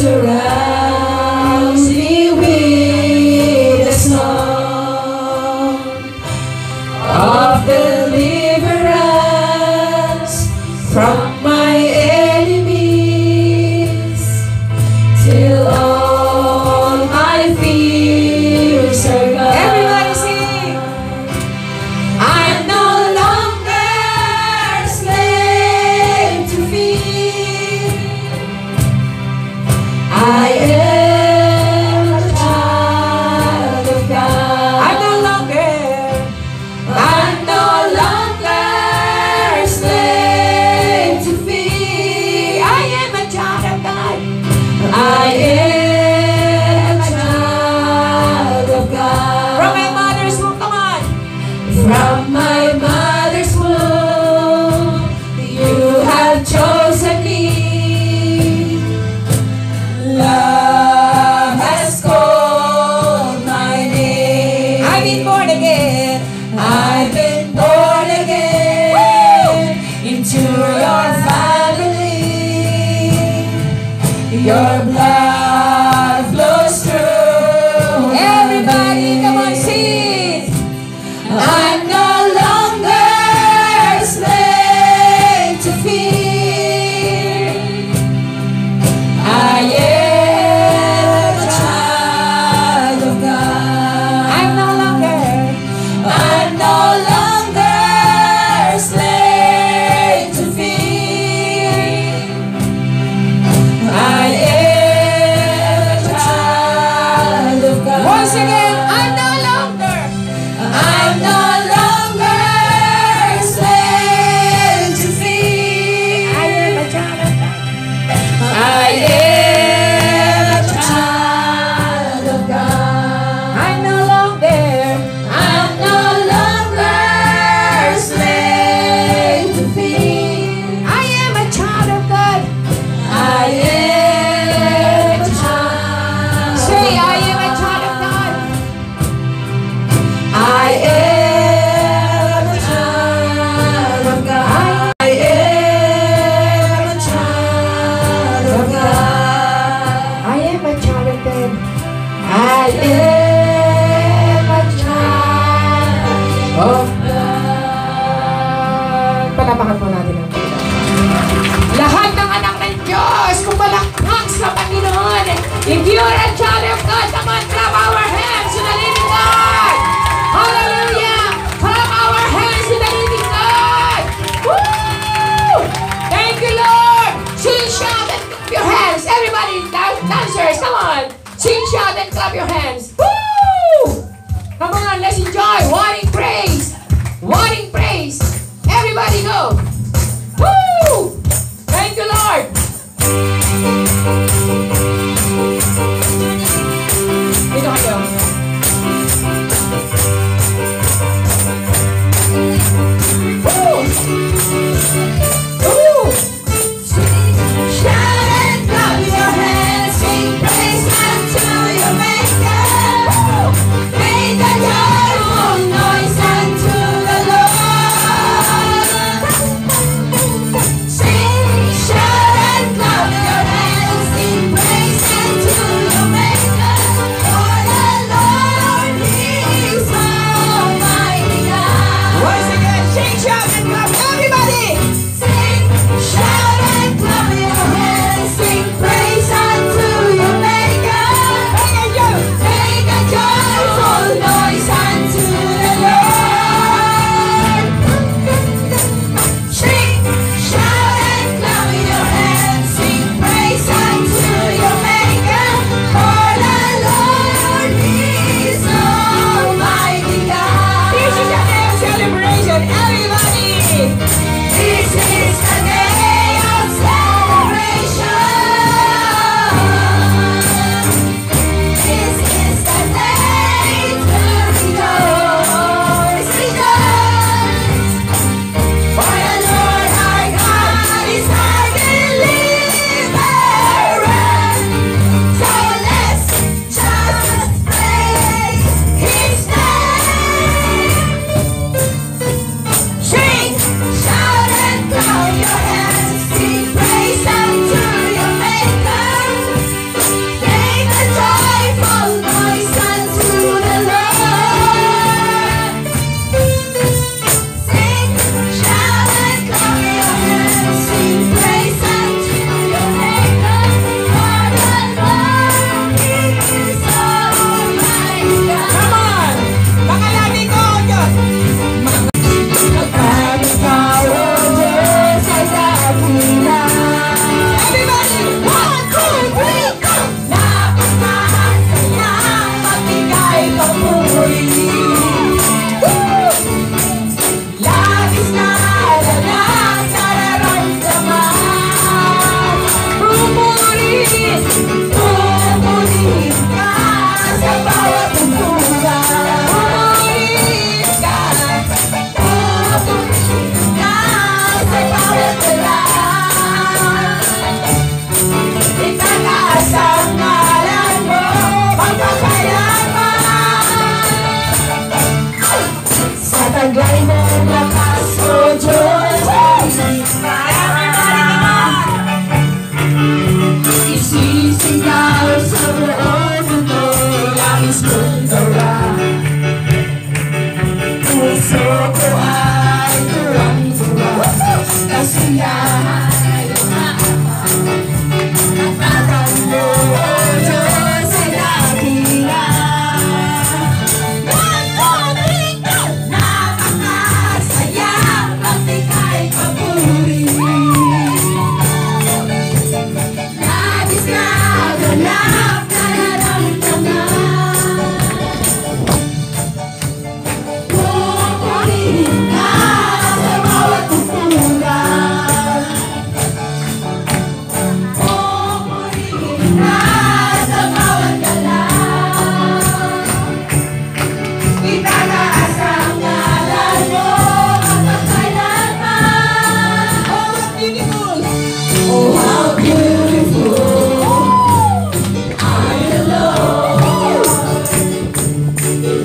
surround. God. From my mother's womb, come on. From my mother's womb, you have chosen me. Love has called my name. I've been born again. I've been born again Woo! into your family. Your blood. I am a God. Palapakan po natin ang Lahat ng anak ng Diyos, kumalakpak sa Panginoon. Eh, if you're a child of God, come on,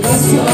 Senhor.